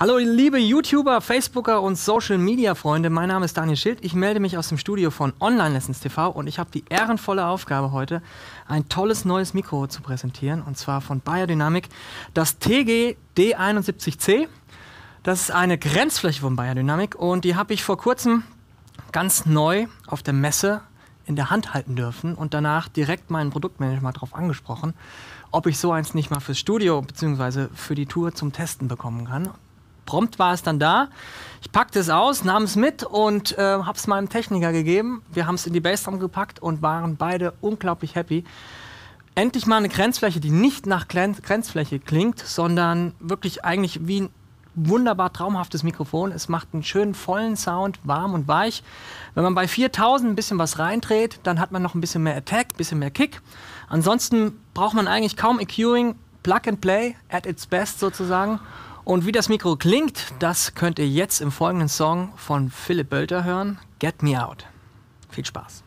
Hallo liebe YouTuber, Facebooker und Social Media Freunde, mein Name ist Daniel Schild. Ich melde mich aus dem Studio von Online Lessons TV und ich habe die ehrenvolle Aufgabe heute, ein tolles neues Mikro zu präsentieren und zwar von Biodynamic, das TG D71C. Das ist eine Grenzfläche von Biodynamic und die habe ich vor kurzem ganz neu auf der Messe in der Hand halten dürfen und danach direkt meinen Produktmanager mal darauf angesprochen, ob ich so eins nicht mal fürs Studio bzw. für die Tour zum Testen bekommen kann prompt war es dann da. Ich packte es aus, nahm es mit und äh, habe es meinem Techniker gegeben. Wir haben es in die Bassdrum gepackt und waren beide unglaublich happy. Endlich mal eine Grenzfläche, die nicht nach Grenzfläche klingt, sondern wirklich eigentlich wie ein wunderbar traumhaftes Mikrofon. Es macht einen schönen vollen Sound, warm und weich. Wenn man bei 4000 ein bisschen was reindreht, dann hat man noch ein bisschen mehr Attack, ein bisschen mehr Kick. Ansonsten braucht man eigentlich kaum EQing, Plug and Play at its best sozusagen. Und wie das Mikro klingt, das könnt ihr jetzt im folgenden Song von Philipp Bölter hören. Get Me Out. Viel Spaß.